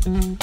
Mm-hmm.